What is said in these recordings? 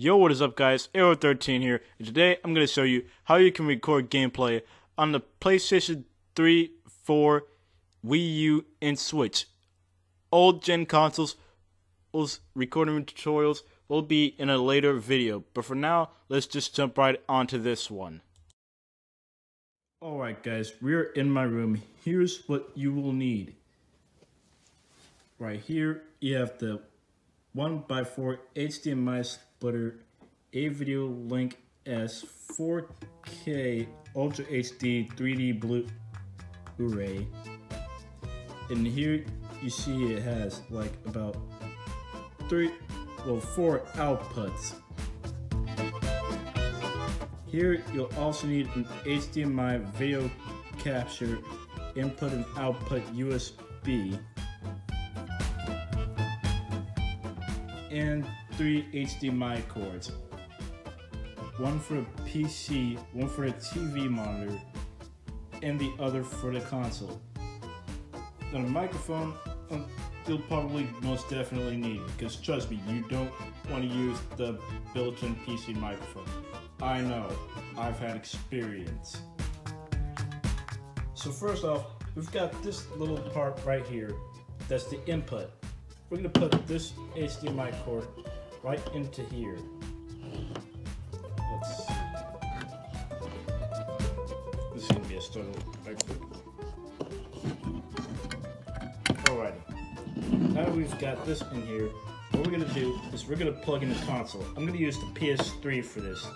Yo, what is up guys? Aero13 here, and today I'm going to show you how you can record gameplay on the PlayStation 3, 4, Wii U, and Switch. Old gen consoles, recording tutorials will be in a later video, but for now, let's just jump right onto this one. Alright guys, we're in my room. Here's what you will need. Right here, you have the 1x4 HDMI splitter, a video link S 4K Ultra HD 3D Blu-ray. And here you see it has like about three, well four outputs. Here you'll also need an HDMI video capture input and output USB and three HDMI cords. One for the PC, one for the TV monitor, and the other for the console. Now the microphone, um, you'll probably most definitely need, because trust me, you don't want to use the built-in PC microphone. I know, I've had experience. So first off, we've got this little part right here, that's the input. We're gonna put this HDMI cord right into here. Let's see. This is gonna be a struggle. Alrighty. Now we've got this in here, what we're gonna do is we're gonna plug in the console. I'm gonna use the PS3 for this.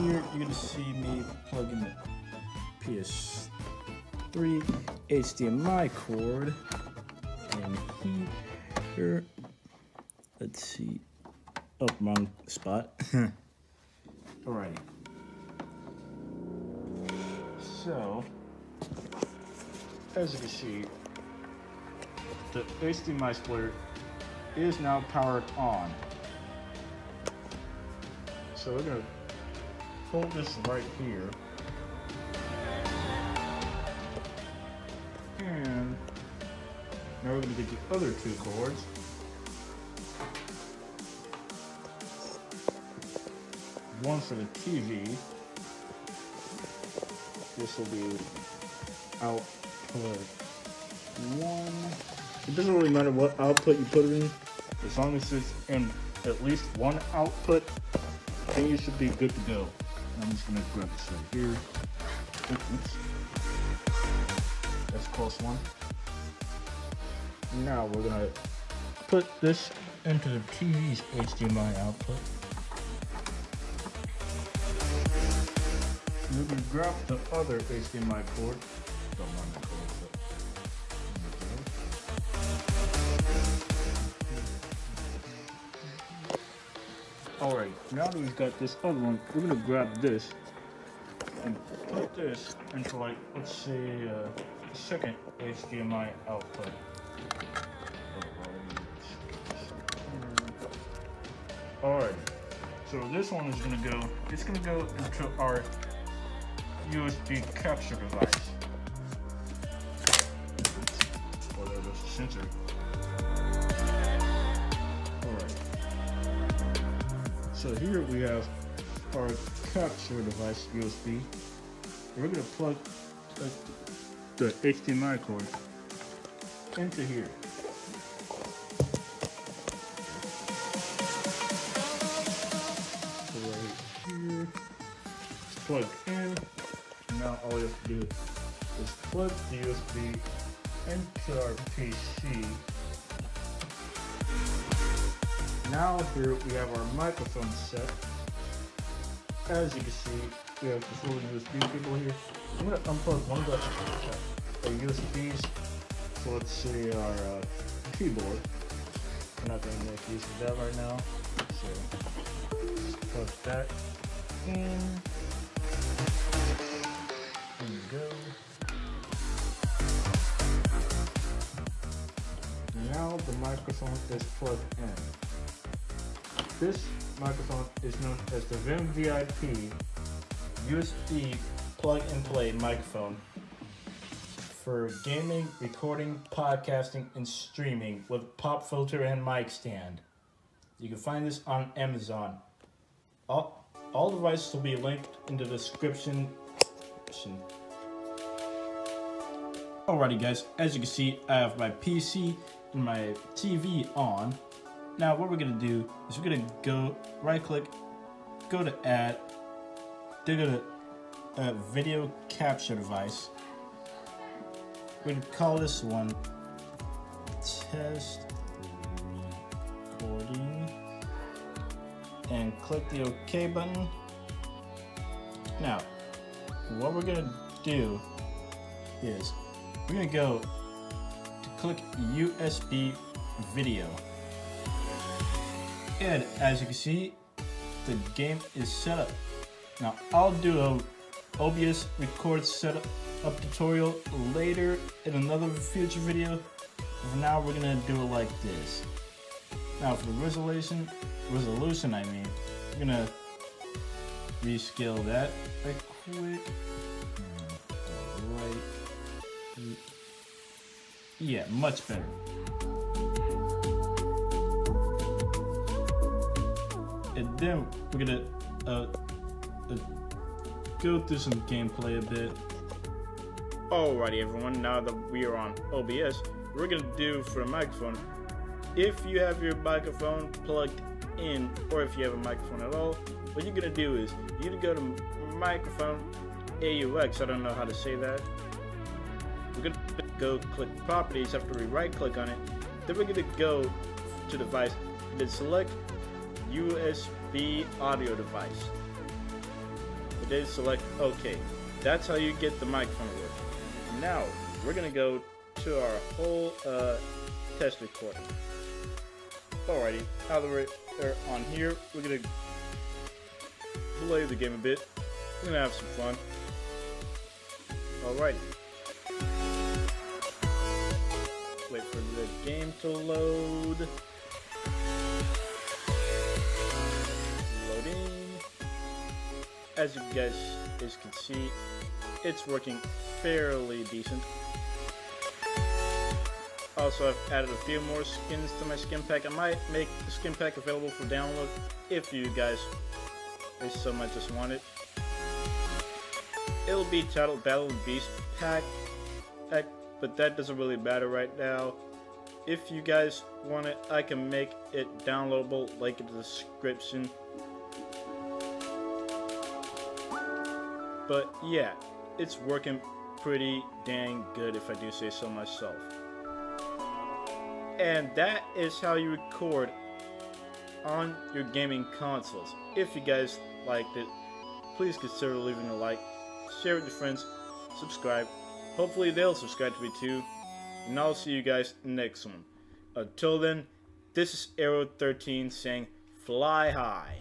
Here you're gonna see me plug in the PS3 HDMI cord and here let's see oh, wrong spot. Alrighty. So as you can see the HDMI splitter is now powered on. So we're gonna hold this right here. And now we're going to get the other two cords. One for the TV. This will be output one. It doesn't really matter what output you put it in, as long as it's in at least one output, then you should be good to go. I'm just gonna grab this right here. Oops. That's close one. Now we're gonna put this into the TV's HDMI output. We can grab the other HDMI port. Don't mind the cord. Alright, now that we've got this other one, we're gonna grab this and put this into like, let's say, uh, second HDMI output. Alright, so this one is gonna go, it's gonna go into our USB capture device. Or a sensor. So here we have our capture device USB. We're going to plug the HDMI cord into here. So right here, it's plugged in. Now all we have to do is plug the USB into our PC now here we have our microphone set. As you can see, we have this little USB cable here. I'm to unplug one of the uh, USBs. So let's see our uh, keyboard. We're not to make use of that right now. So just plug that in. There you go. Now the microphone is plugged in. This microphone is known as the VIMVIP USB plug and play microphone for gaming, recording, podcasting, and streaming with pop filter and mic stand. You can find this on Amazon. All, all devices will be linked in the description. Alrighty guys, as you can see, I have my PC and my TV on. Now what we're gonna do is we're gonna go right click, go to add, then go to uh, video capture device. We're gonna call this one test recording and click the OK button. Now, what we're gonna do is we're gonna go to click USB video. And as you can see, the game is set up. Now I'll do a OBS record setup up tutorial later in another future video. For now, we're gonna do it like this. Now for the resolution, resolution I mean, I'm gonna rescale that right quick. Right. Yeah, much better. And then we're gonna uh, uh, go through some gameplay a bit. Alrighty everyone, now that we are on OBS, we're gonna do for the microphone, if you have your microphone plugged in, or if you have a microphone at all, what you're gonna do is, you're gonna go to microphone AUX, I don't know how to say that. We're gonna go click properties after we right click on it, then we're gonna go to device, and then select USB audio device. It is select OK. That's how you get the microphone to work. Now, we're gonna go to our whole uh, test recording. Alrighty, now that we're on here, we're gonna play the game a bit. We're gonna have some fun. Alrighty. Wait for the game to load. As you guys, as you can see, it's working fairly decent. Also, I've added a few more skins to my skin pack. I might make the skin pack available for download if you guys so much just want it. It'll be titled Battle Beast pack, pack, but that doesn't really matter right now. If you guys want it, I can make it downloadable, link in the description. But yeah, it's working pretty dang good if I do say so myself. And that is how you record on your gaming consoles. If you guys liked it, please consider leaving a like, share with your friends, subscribe. Hopefully they'll subscribe to me too. And I'll see you guys next one. Until then, this is Aero13 saying fly high.